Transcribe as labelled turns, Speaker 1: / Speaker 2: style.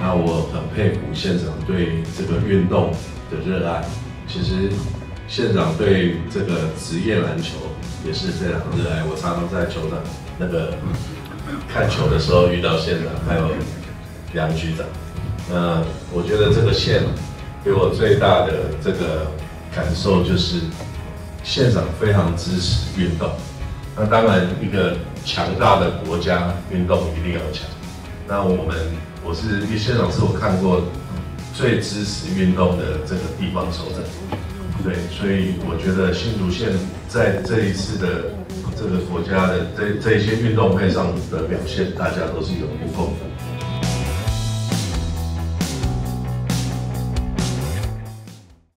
Speaker 1: 那我很佩服县长对这个运动的热爱。其实县长对这个职业篮球也是非常热爱。我常常在球场那个看球的时候遇到县长，还有梁局长。那我觉得这个县给我最大的这个感受就是县长非常支持运动。那当然，一个强大的国家运动一定要强。那我们，我是因为现场，是我看过最支持运动的这个地方首长。对，所以我觉得新竹县在这一次的这个国家的这这一些运动会上的表现，大家都是有目共睹。